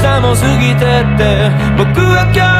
日も過ぎてって僕は今日